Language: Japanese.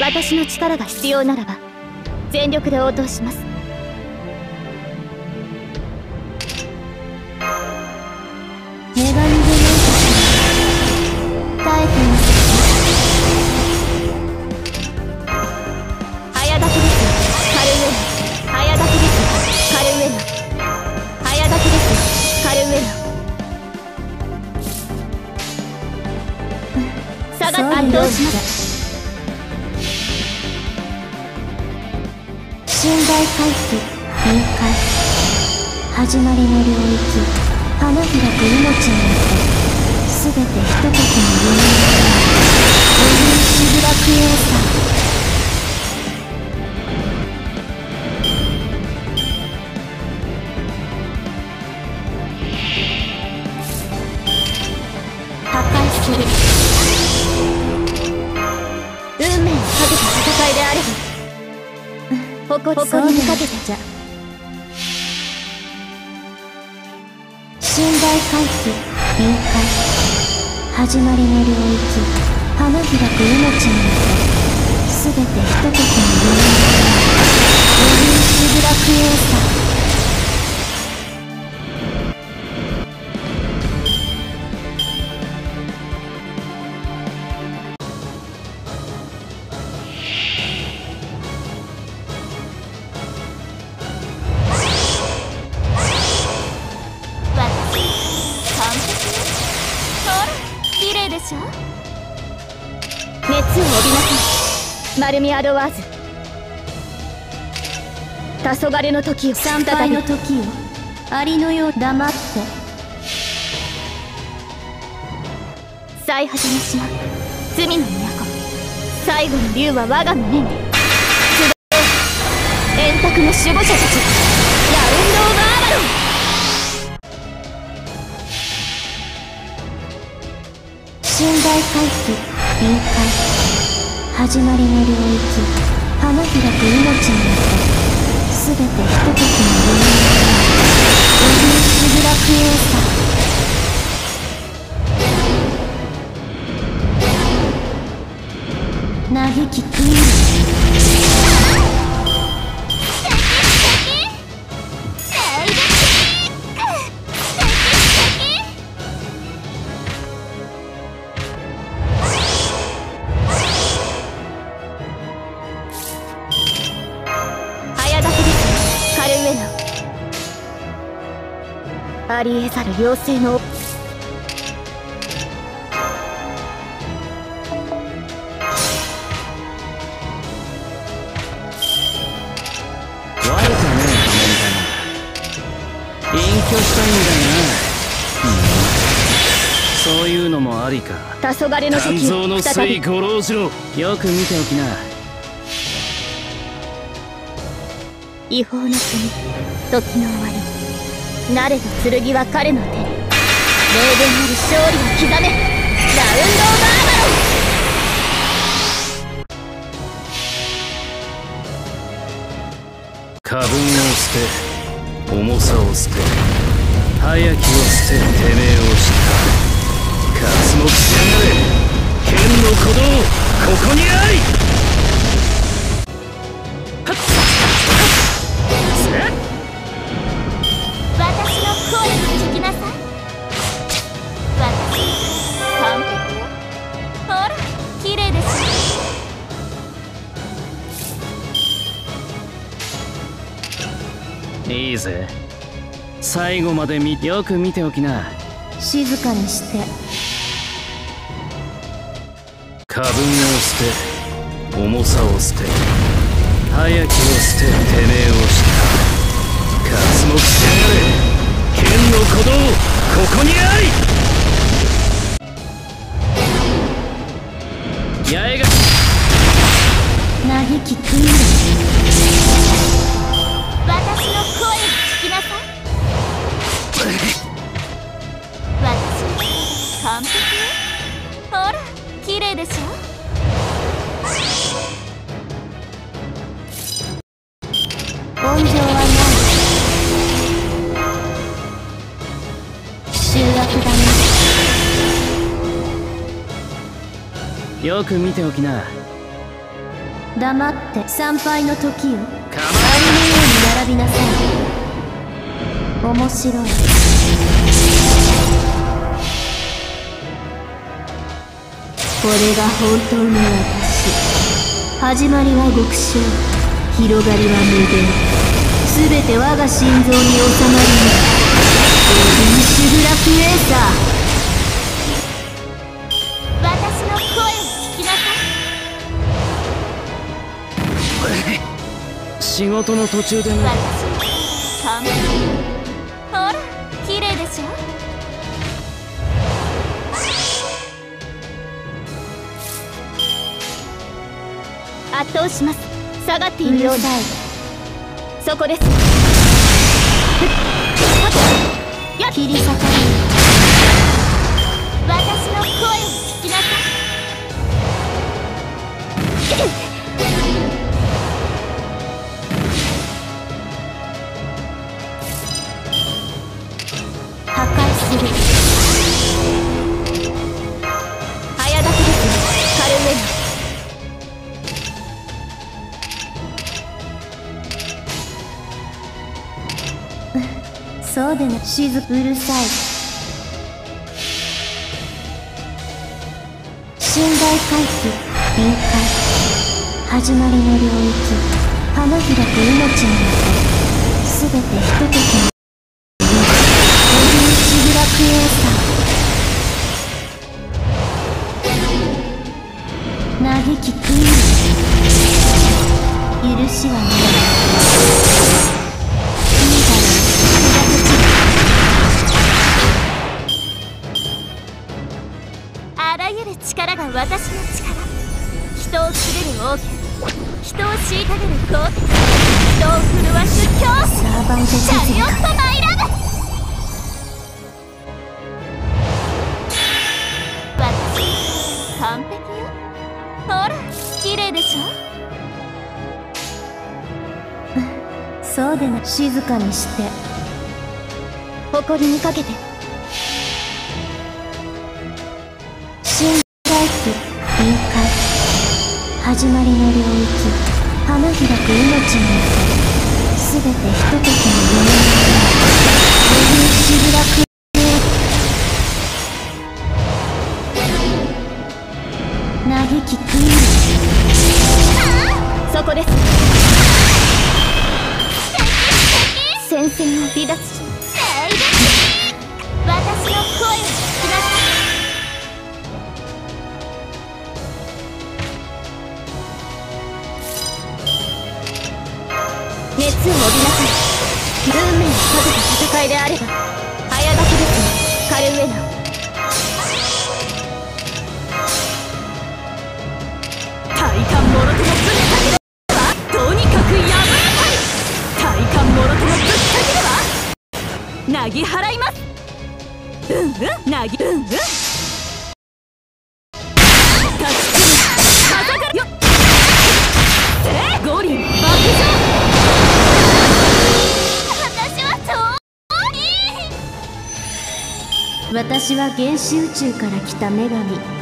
私の力が必要ならば全力で応答します。信頼回帰入会始まりの領域。花開く命によって全て一言の夢のようにおい。うしぶらくよう誇りにかけてじゃ。信頼回避臨界始まりの領域。花開く命によって全て一言の夢においうしぶらくようさ私しょ熱を帯びなさい。マルミアドワーズ黄昏の時を参拝の時をありのよう。黙って。最果ての島罪の都。最後の竜は我が胸に。集え円卓の守護者たち。ラウンド・オブ・アバロン信頼回避臨界始まりの領域花開く命によって全てひとときの領域オリンスブラクエーうー嘆き食い。ありえざる妖精の。悪かね。え仮面隠居したいんだな、うん、そういうのもありか。黄昏の肝時臓のを再推び。五郎次郎よく見ておきな。違法の国時の終わり慣れた剣は彼の手。に霊言なる勝利を刻め。ラウンド・オブ・アバロン過分を捨て重さを捨て早きを捨ててめえを知った。活目しやがれ剣の鼓動ここにありいいぜ。最後まで見よく見ておきな。静かにして。過分を捨て重さを捨て早きを捨ててめえを知った活目しやがれ。剣の鼓動ここにあり八重が嘆きクイーン私のなさい。私完璧よ。ほら綺麗でしょ？温情はない。醜悪だねよく見ておきな。黙って参拝の時を構のように並びなさい面白い。これが本当の私。始まりは極小。広がりは無限。全て我が心臓に収まりボディシグラクエーサー。私の声を聞きなさい。仕事の途中でね私完璧ほら綺麗でしょ圧倒します。下がっているようにそこです。切り裂かれる。でな静うるさい信頼回帰臨界始まりの領域。花開く命の中すべてひとときの。ボディシグラクエーサー嘆きクイーン許しはない。人を虐げる皇帝人を震わす恐怖サーバントシャリオ実ットマイラブ私完璧よ。ほら綺麗でしょそうでな。静かにして。誇りにかけて。信頼期臨界始まりの領域。花開く命によって全て一時の夢いであれば早炊きですカルウェナ体感もろともぶったければとにかくやぶらかい体感もろともぶっかけではなぎ払い私は原始宇宙から来た女神。